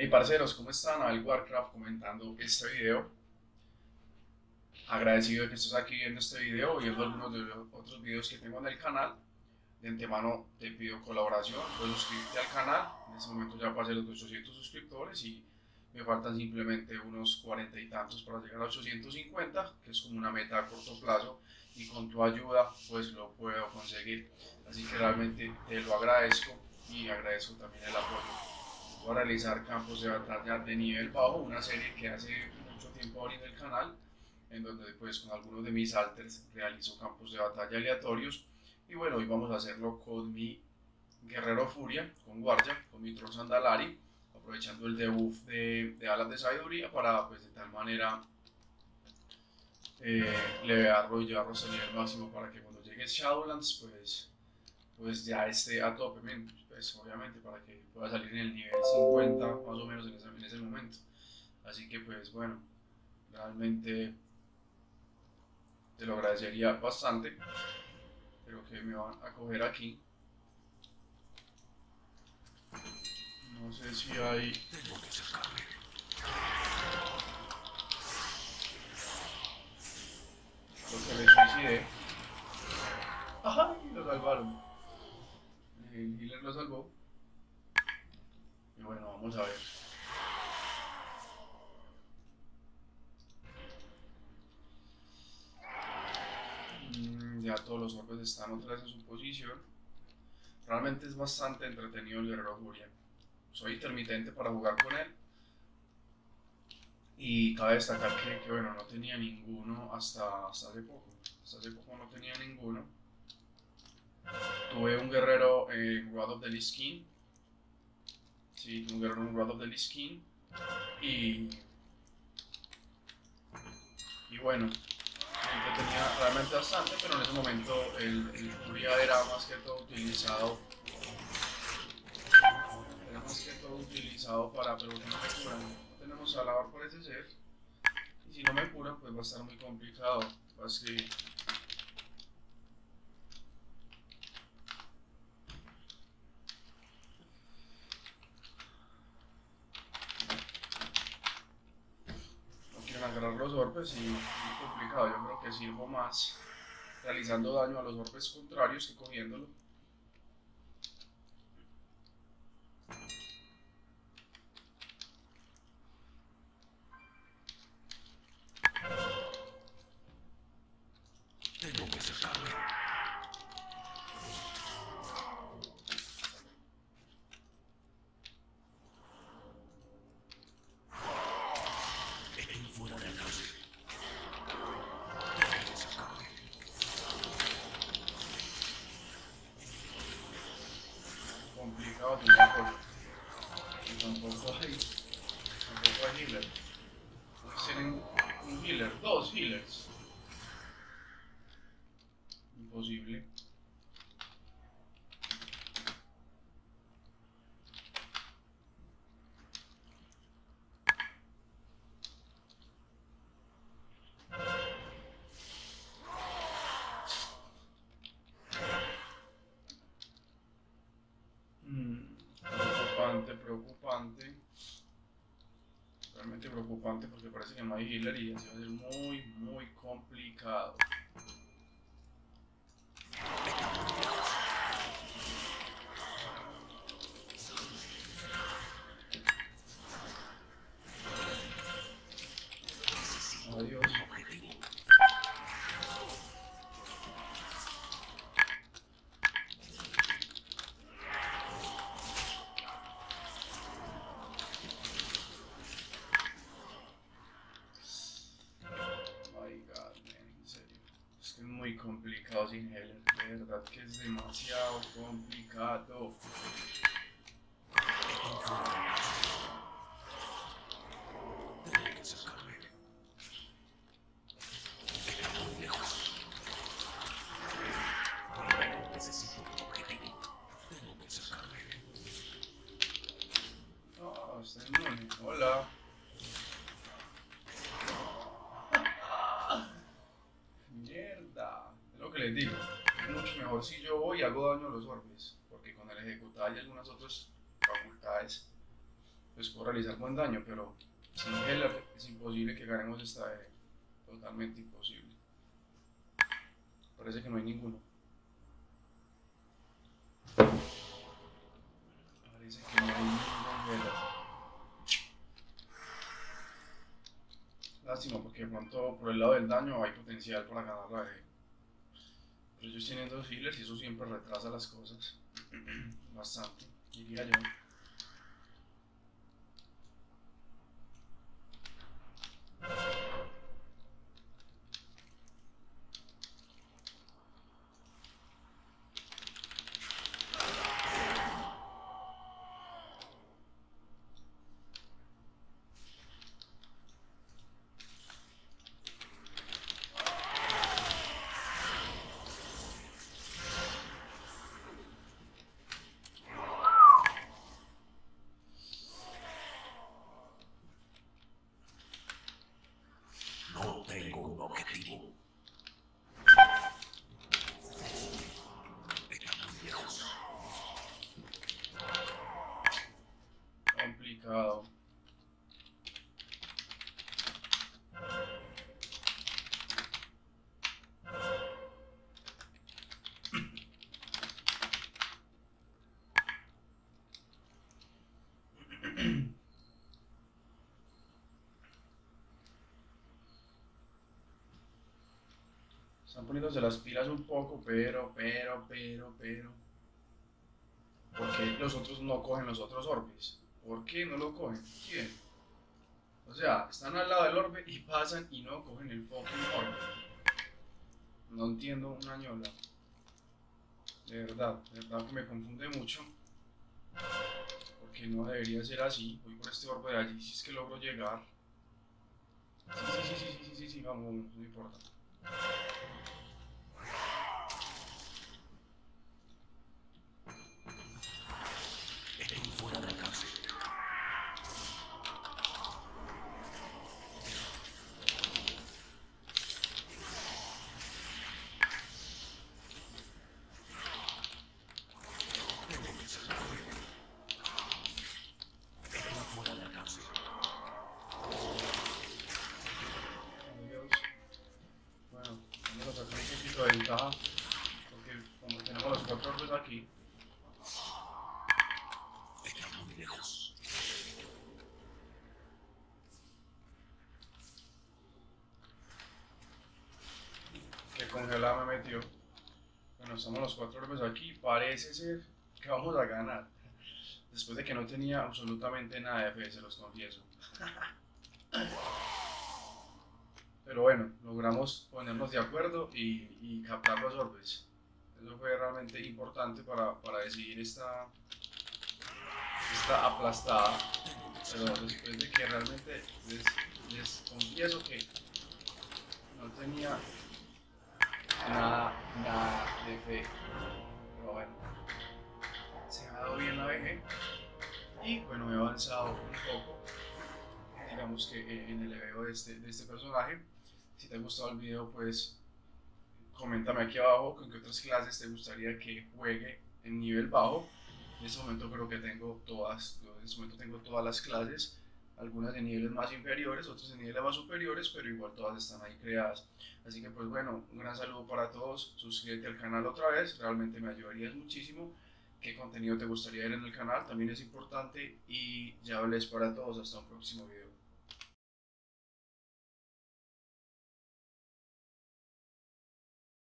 Hey parceros, ¿cómo están? Abel Warcraft comentando este video. Agradecido de que estés aquí viendo este video, viendo algunos de los otros videos que tengo en el canal. De antemano te pido colaboración, puedes suscribirte al canal. En este momento ya pasé los 800 suscriptores y me faltan simplemente unos 40 y tantos para llegar a 850, que es como una meta a corto plazo y con tu ayuda pues lo puedo conseguir. Así que realmente te lo agradezco y agradezco también el apoyo a realizar campos de batalla de nivel bajo, una serie que hace mucho tiempo abrí en el canal, en donde pues con algunos de mis alters realizo campos de batalla aleatorios. Y bueno, hoy vamos a hacerlo con mi Guerrero Furia, con Guardia, con mi Tron Sandalari, aprovechando el debuff de, de alas de sabiduría para pues de tal manera eh, levearlo y llevarlo a nivel máximo para que cuando llegue Shadowlands pues, pues ya esté a tope, pues obviamente para que pueda salir en el nivel 50 más o menos en ese, en ese momento. Así que pues bueno, realmente te lo agradecería bastante. Pero que me van a coger aquí. No sé si hay... Lo que me suicidé. ¡Ay! Lo salvaron. El healer lo salvó. Y bueno, vamos a ver. Mm, ya todos los orbes están otra vez en su posición. Realmente es bastante entretenido el guerrero Furia. Soy intermitente para jugar con él. Y cabe destacar que, bueno, no tenía ninguno hasta hace poco. Hasta hace poco no tenía ninguno. Tuve un guerrero en God of the Lich King. Sí, tuve un guerrero en God of the Lich King. Y. Y bueno, yo tenía realmente bastante, pero en ese momento el, el Furia era más que todo utilizado. Era más que todo utilizado para. Pero no me curan. No tenemos a lavar por ese ser. Y si no me curan, pues va a estar muy complicado. Así orbes y muy complicado. Yo creo que sirvo más realizando daño a los orbes contrarios que cogiéndolo. Imposible. Mm, preocupante. Realmente preocupante porque parece que no hay healer y así va a ser muy, muy complicado. Sin healer. De verdad que es demasiado complicado. Les digo. Mucho mejor si yo voy y hago daño a los orbes. Porque con el ejecutar hay algunas otras facultades pues puedo realizar buen daño, pero sin Heller es imposible que ganemos esta E. Totalmente imposible. Parece que no hay ninguno. Parece que no hay Heller. Lástima porque de pronto por el lado del daño hay potencial para ganar la E. Pero ellos tienen dos healers y eso siempre retrasa las cosas. Bastante, diría yo. No tengo un objetivo. Está muy lejos. Complicado. Están poniéndose las pilas un poco, pero, pero, pero, pero. ¿Por qué los otros no cogen los otros orbes? ¿Por qué no lo cogen? ¿Quién? O sea, están al lado del orbe y pasan y no cogen el fucking orbe. No entiendo una ñola. De verdad, de verdad que me confunde mucho. Porque no debería ser así. Voy por este orbe de allí si es que logro llegar. Sí, sí, sí, sí, sí, sí, sí, vamos, vamos, no importa. Estoy fuera de alcance. Estoy fuera de alcance. Dios. Bueno, vamos a sacar un poquito de ventaja. Porque como tenemos los cuatro orbes aquí, Está muy lejos. que congelada me metió. Bueno, estamos los cuatro orbes aquí. Parece ser que vamos a ganar. Después de que no tenía absolutamente nada de fe, se los confieso. Pero bueno, logramos ponernos de acuerdo y, y captar los orbes. Eso fue realmente importante para, para decidir esta, aplastada. Pero después de que realmente les, confieso que no tenía nada, nada de fe. Pero bueno, se ha dado bien la VG y bueno, he avanzado un poco, digamos que eh, en el leveo de este, de este personaje. Si te ha gustado el video, pues coméntame aquí abajo con qué otras clases te gustaría que juegue en nivel bajo. En este momento creo que tengo todas, en este momento tengo todas las clases, algunas de niveles más inferiores, otras de niveles más superiores, pero igual todas están ahí creadas. Así que pues bueno, un gran saludo para todos, suscríbete al canal otra vez, realmente me ayudarías muchísimo. ¿Qué contenido te gustaría ver en el canal? También es importante y ya hables para todos, hasta un próximo video.